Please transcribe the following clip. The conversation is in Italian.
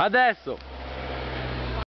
Adesso!